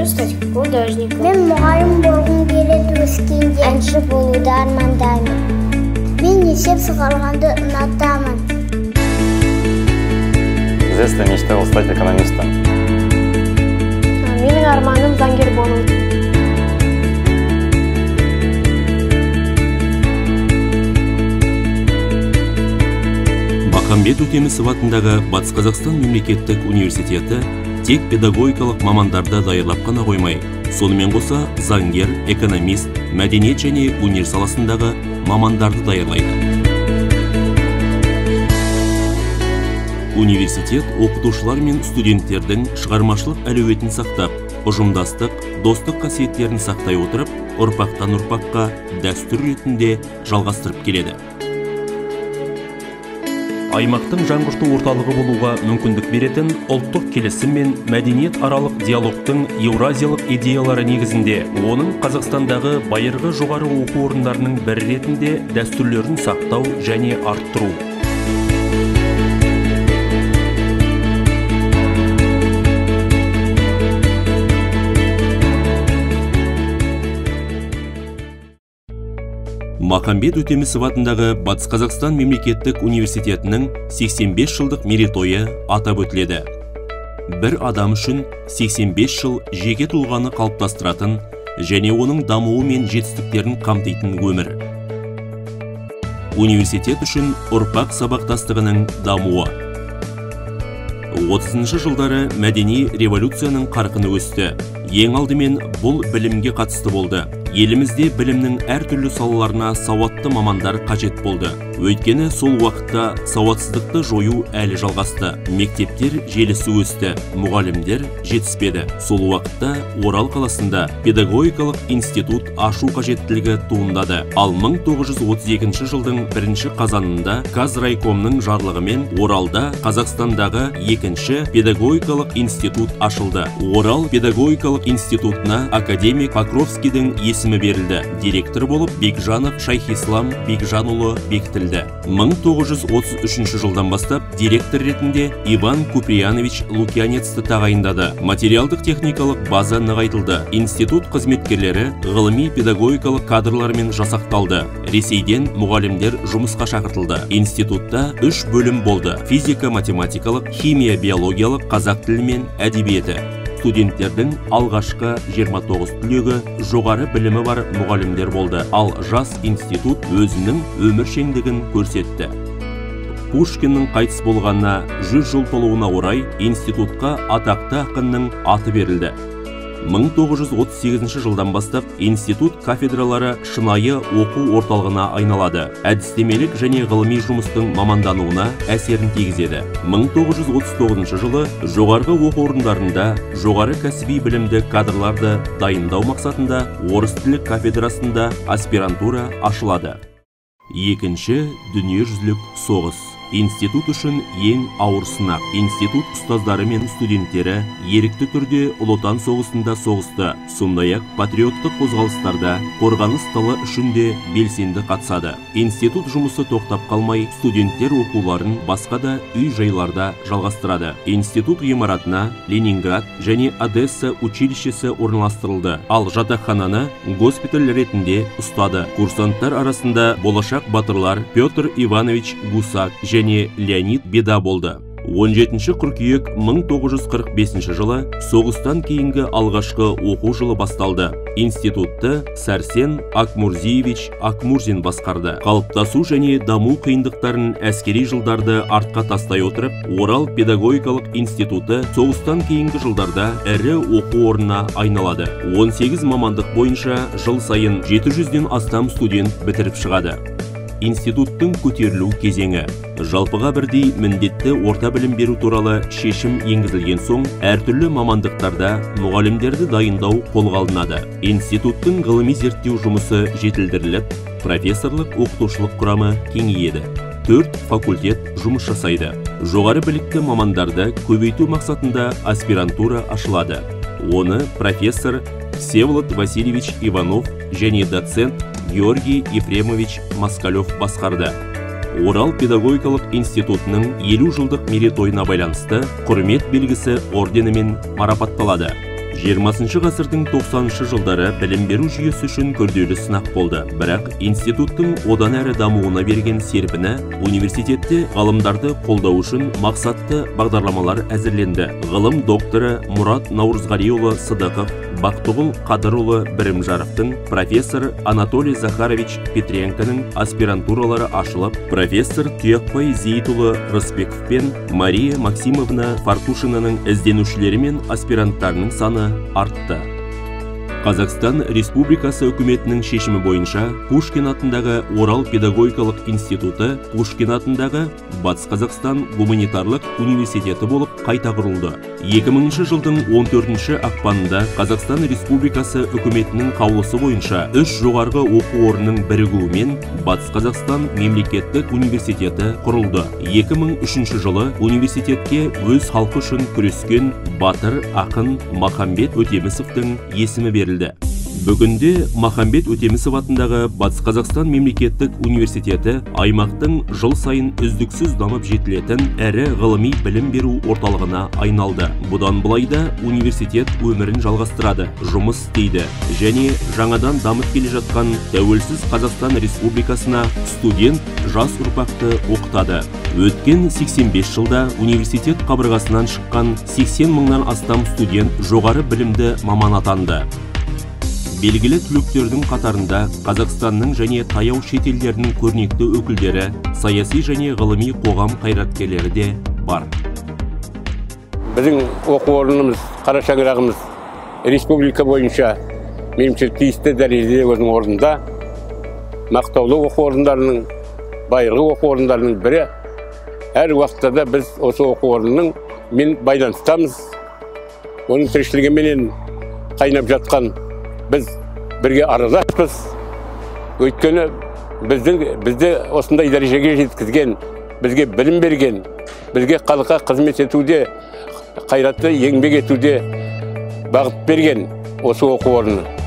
хочу стать художником. Мен мұғалім болғым келеді өскенде. Әнші болуды армандаймын. Мен есеп шығарғанды ұнатамын. С детства мечтал стать экономистом. Менің арманым заңгер болу. махамбет өтемісов атындағы батыс қазақстан мемлекеттік университеті тек педагогикалық мамандарды даярлап қана қоймай сонымен қоса заңгер экономист мәдениет және өнер саласындағы мамандарды даярлайды. Университет оқытушылар мен студенттердің шығармашылық әлеуетін сақтап ұжымдастық достық қасиеттерін сақтай отырып ұрпақтан ұрпаққа дәстүр ретінде жалғастырып келеді. Аймақтың жаңғырту орталығы болуға мүмкіндік беретін ұлттық келісім мен мәдениет аралық диалогтың еуразиялық идеялары негізінде оның қазақстандағы байырғы жоғары оқу орындарының бірі ретінде дәстүрлерін сақтау және арттыру. Махамбет өтемісов атындағы батыс қазақстан мемлекеттік университетінің 85 жылдық мерейтойы атап өтіледі. Бір адам үшін 85 жыл жеке тұлғаны қалыптастыратын және оның дамуы мен жетістіктерін қамтитын өмір. Университет үшін ұрпақ сабақтастығының дамуы. 30 жылдары мәдени революцияның қарқыны өсті. Ең алдымен бұл білімге қатысты болды. Елімізде білімнің әртүрлі салаларына сауатты мамандар қажет болды. Өйткені сол уақытта сауатсыздықты жою әлі жалғасты. Мектептер желісі өсті мұғалімдер жетіспеді. Сол уақытта орал қаласында педагогикалық институт ашу қажеттілігі туындады. Ал 1932 жылдың бірінші қазанында казрайкомның жарлығымен оралда қазақстандағы екінші педагогикалық институт ашылды. Орал педагогикалық институтына академик покровскийдің есімі берілді. Директор болып бекжанов шайхислам бекжанұлы бекітілді. 1933 жылдан бастап директор ретінде иван куприянович лукьянецті тағайындады. Материалдық техникалық база нығайтылды. Институт қызметкерлері ғылыми педагогикалық кадрлармен жасақталды. Ресейден мұғалімдер жұмысқа шақыртылды. Институтта үш бөлім болды. Физика математикалық химия биологиялық қазақ тілі мен әдебиеті. Студенттердің алғашқы 29 түлегі жоғары білімі бар мұғалімдер болды. Ал жас институт өзінің өміршеңдігін көрсетті. Пушкиннің қайтыс болғанына 100 жыл толуына орай институтқа атақты ақынның аты берілді. 1938 жылдан бастап институт кафедралары шынайы оқу орталығына айналады. Әдістемелік және ғылыми жұмыстың мамандануына әсерін тигізеді. 1939 жылы жоғарғы оқу орындарында жоғары кәсіби білімді кадрларды дайындау мақсатында орыс тілі кафедрасында аспирантура ашылады. Екінші дүниежүзілік соғыс. Институт үшін ең ауыр сынақ. Институт ұстаздары мен студенттері ерікті түрде ұлы отан соғысында соғысты. Сондай ақ патриоттық қозғалыстарда қорғаныс тылы үшін де белсенді қатысады. Институт жұмысы тоқтап қалмай студенттер оқуларын басқа да үй жайларда жалғастырады. Институт ғимаратына ленинград және одесса училищесі орналастырылды. Ал жатақхананы госпиталь ретінде ұстады. Курсанттар арасында болашақ батырлар петр иванович гусак және леонид беда болды. 17 қыркүйек 1945 жылы соғыстан кейінгі алғашқы оқу жылы басталды. Институтты сәрсен акмурзиевич акмурзин басқарды. Қалыптасу және даму қиындықтарын әскери жылдарды артқа тастай отырып орал педагогикалық институты соғыстан кейінгі жылдарда ірі оқу орнына айналады. 18 мамандық бойынша жыл сайын 700-ден астам студент бітіріп шығады. Институттың көтерілу кезеңі. Жалпыға бірдей міндетті орта білім беру туралы шешім енгізілген соң әртүрлі мамандықтарда мұғалімдерді дайындау қолға алынады. Институттың ғылыми зерттеу жұмысы жетілдіріліп профессорлық оқытушылық құрамы кеңейеді. Төрт факультет жұмыс жасайды. Жоғары білікті мамандарды көбейту мақсатында аспирантура ашылады. Оны профессор всеволод васильевич иванов және доцент георгий ефремович москалев басқарды. Орал педагогикалық институтының елу жылдық мерейтойына байланысты құрмет белгісі орденімен марапатталады. 20 ғасырдың 90 жылдары білім беру жүйесі үшін күрделі сынақ болды. Бірақ институттың одан әрі дамуына берген серпіні университетте ғалымдарды қолдау үшін мақсатты бағдарламалар әзірленді. Ғылым докторы мұрат наурызғалиұлы сыдықов бақтығұл қадырұлы бірімжаровтың профессор анатолий захарович петренконың аспирантуралары ашылып профессор тұяқбай зейітұлы рысбеков пен мария максимовна фартушинаның ізденушілері мен аспиранттарының саны артты. Қазақстан республикасы үкіметінің шешімі бойынша пушкин атындағы орал педагогикалық институты пушкин атындағы батыс қазақстан гуманитарлық университеті болып қайта құрылды. 2000 жылдың 14 ақпанында қазақстан республикасы үкіметінің қаулысы бойынша үш жоғарғы оқу орнының бірігуімен батыс қазақстан мемлекеттік университеті құрылды. 2003 жылы университетке өз халқы үшін күрескен батыр ақын махамбет өтемісовтің есімі берілді бүгінде махамбет өтемісов атындағы батыс қазақстан мемлекеттік университеті аймақтың жыл сайын үздіксіз дамып жетілетін әрі ғылыми білім беру орталығына айналды. Бұдан былай да университет өмірін жалғастырады жұмыс істейді және жаңадан дамып келе жатқан тәуелсіз қазақстан республикасына студент жас ұрпақты оқытады. Өткен 85 жылда университет қабырғасынан шыққан 80 мыңнан астам студент жоғары білімді маман атанды. Белгілі түлектердің қатарында қазақстанның және таяу шетелдердің көрнекті өкілдері саяси және ғылыми қоғам қайраткерлері де бар. Біздің оқу орнымыз қара шаңырағымыз республика бойынша меніңше тиісті дәрежеде өзінің орнында. Мақтаулы оқу орындарының байырғы оқу орындарының бірі. Әр уақытта да біз осы оқу орнының мен байланыстамыз. Оның тіршілігіменен қайнап жатқан біз бірге арадаспыз өйткені біздің бізді осындай дәрежеге жеткізген бізге білім берген бізге халыққа қызмет етуде қайратты еңбек етуде бағыт берген осы оқу орны